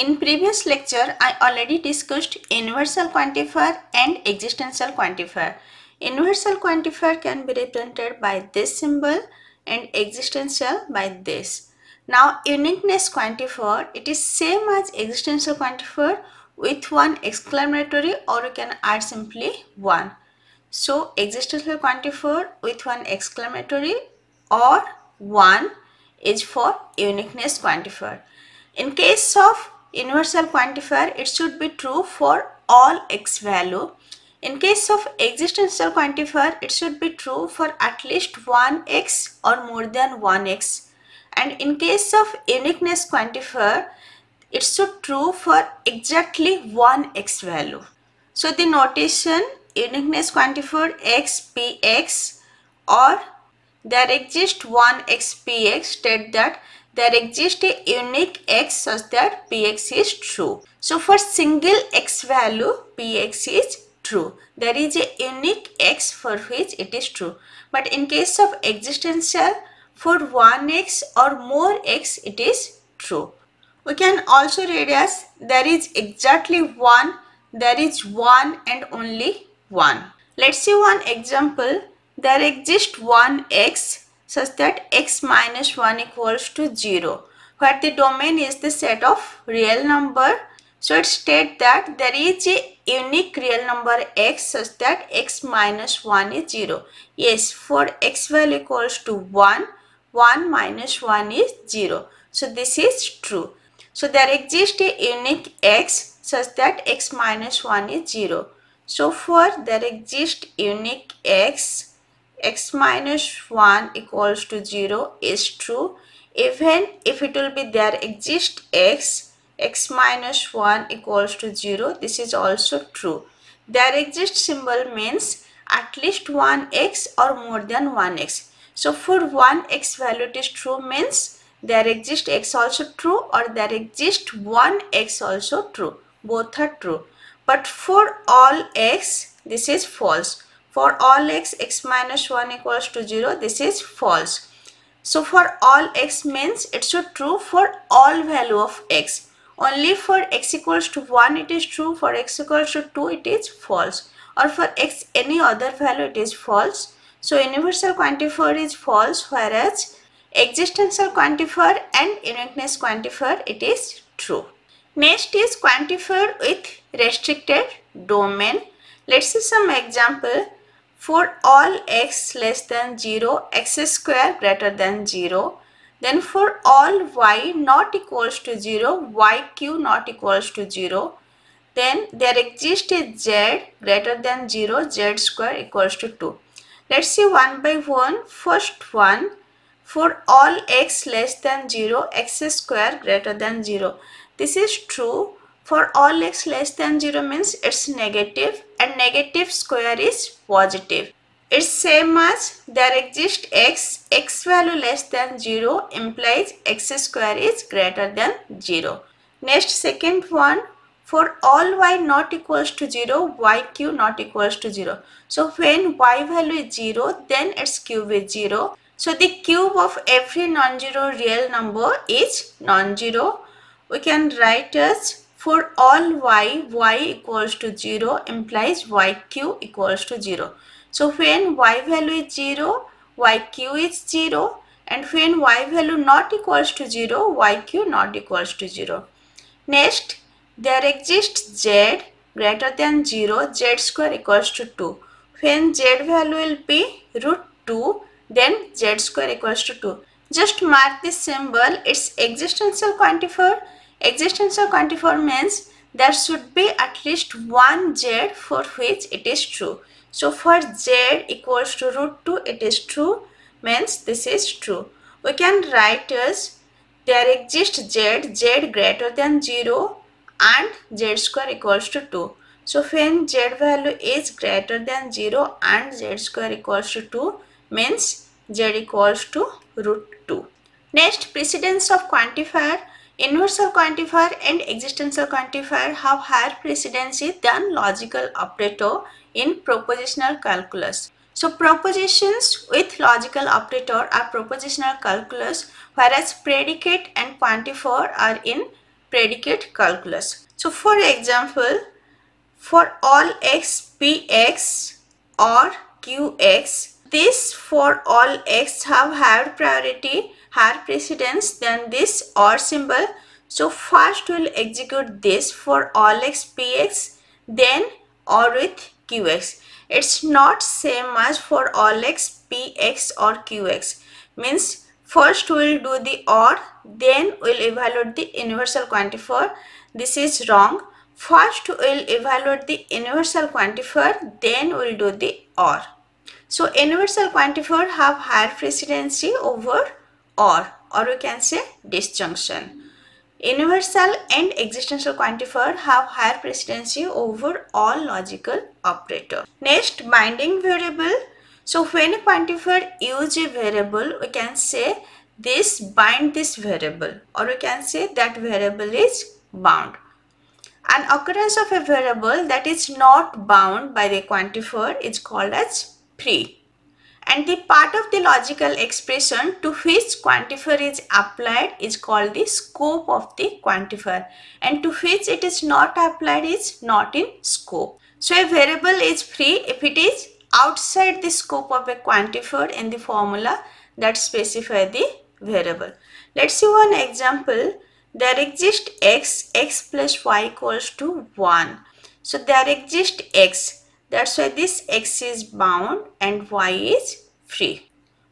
In previous lecture, I already discussed universal quantifier and existential quantifier. Universal quantifier can be represented by this symbol and existential by this. Now uniqueness quantifier, it is same as existential quantifier with one exclamatory or you can add simply one. So existential quantifier with one exclamatory or one is for uniqueness quantifier. In case of universal quantifier, it should be true for all x value. In case of existential quantifier, it should be true for at least one x or more than one x. And in case of uniqueness quantifier, it should true for exactly one x value. So the notation uniqueness quantifier x px or there exists one xpx state that there exists a unique x such that px is true. So for single x value px is true. There is a unique x for which it is true. But in case of existential for one x or more x it is true. We can also read as there is exactly one, there is one and only one. Let's see one example. There exists one x such that x minus 1 equals to 0 where the domain is the set of real number. So it states that there is a unique real number x such that x minus 1 is 0. Yes, for x value equals to 1, 1 minus 1 is 0. So this is true. So there exists a unique x such that x minus 1 is 0. So for there exists unique x x minus 1 equals to 0 is true. Even if it will be there exist x x minus 1 equals to 0 this is also true. There exist symbol means at least one x or more than one x. So for one x value it is true means there exist x also true or there exist one x also true. Both are true. But for all x this is false for all x, x minus 1 equals to 0. This is false. So for all x means it should true for all value of x. Only for x equals to 1 it is true. For x equals to 2 it is false. Or for x any other value it is false. So universal quantifier is false whereas existential quantifier and uniqueness quantifier it is true. Next is quantifier with restricted domain. Let's see some example. For all x less than 0, x square greater than 0. Then for all y not equals to 0, yq not equals to 0. Then there exists a z greater than 0, z square equals to 2. Let's see one by one. First one, for all x less than 0, x square greater than 0. This is true for all x less than 0 means it's negative and negative square is positive. It's same as there exists x, x value less than 0 implies x square is greater than 0. Next second one, for all y not equals to 0, yq not equals to 0. So when y value is 0, then its cube is 0. So the cube of every non-zero real number is non-zero. We can write as for all y, y equals to 0 implies yq equals to 0. So when y value is 0, yq is 0 and when y value not equals to 0, yq not equals to 0. Next, there exists z greater than 0, z square equals to 2. When z value will be root 2, then z square equals to 2. Just mark this symbol, its existential quantifier Existential quantifier means there should be at least one z for which it is true. So for z equals to root 2 it is true means this is true. We can write as there exists z, z greater than 0 and z square equals to 2. So when z value is greater than 0 and z square equals to 2 means z equals to root 2. Next precedence of quantifier Universal quantifier and existential quantifier have higher precedency than logical operator in propositional calculus. So propositions with logical operator are propositional calculus whereas predicate and quantifier are in predicate calculus. So for example, for all x px or qx, this for all x have higher priority, higher precedence than this or symbol. So first we'll execute this for all x px, then or with qx. It's not same as for all x px or qx. Means First we will do the OR, then we will evaluate the universal quantifier. This is wrong. First we will evaluate the universal quantifier, then we will do the OR. So universal quantifier have higher precedency over OR or we can say disjunction. Universal and existential quantifier have higher precedency over all logical operator. Next binding variable so when a quantifier use a variable, we can say this bind this variable or we can say that variable is bound. An occurrence of a variable that is not bound by the quantifier is called as free. And the part of the logical expression to which quantifier is applied is called the scope of the quantifier and to which it is not applied is not in scope. So a variable is free if it is outside the scope of a quantifier in the formula that specify the variable. Let's see one example. There exists x, x plus y equals to 1. So there exists x. That's why this x is bound and y is free.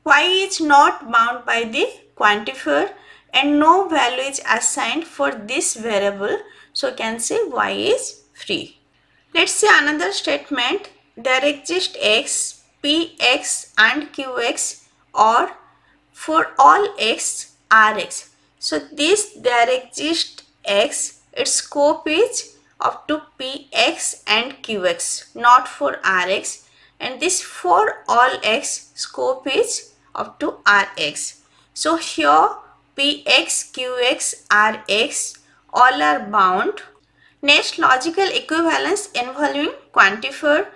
y is not bound by the quantifier and no value is assigned for this variable. So you can say y is free. Let's see another statement there exist x, px and qx or for all x, rx. So this there exist x, its scope is up to px and qx not for rx and this for all x scope is up to rx. So here px, qx, rx all are bound. Next logical equivalence involving quantifier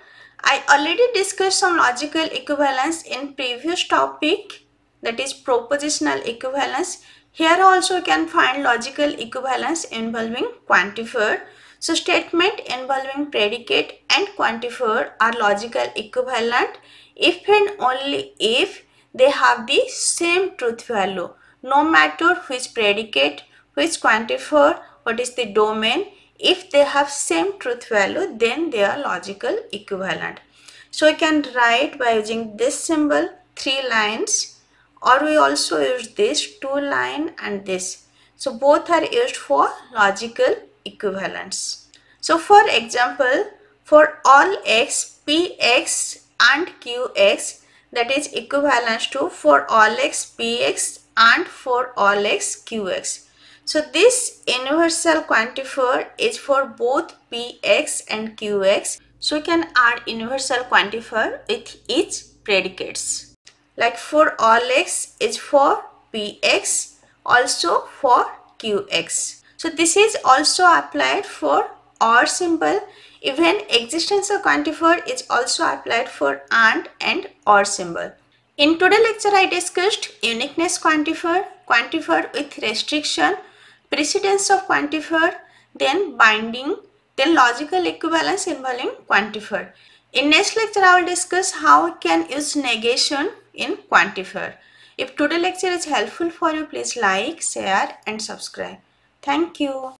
I already discussed some logical equivalence in previous topic that is propositional equivalence. Here also you can find logical equivalence involving quantifier. So statement involving predicate and quantifier are logical equivalent if and only if they have the same truth value. No matter which predicate, which quantifier, what is the domain, if they have same truth value then they are logical equivalent. So we can write by using this symbol three lines or we also use this two line and this. So both are used for logical equivalence so for example for all x px and qx that is equivalent to for all x px and for all x qx so this universal quantifier is for both Px and Qx. So we can add universal quantifier with each predicates. Like for all x is for Px, also for Qx. So this is also applied for OR symbol. Even existential quantifier is also applied for AND and OR symbol. In today's lecture I discussed uniqueness quantifier, quantifier with restriction, precedence of quantifier, then binding, then logical equivalence involving quantifier. In next lecture, I will discuss how we can use negation in quantifier. If today's lecture is helpful for you, please like, share and subscribe. Thank you.